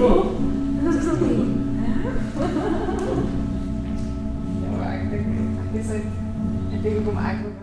Ja, maar ik denk, ik ik denk, ik eigenlijk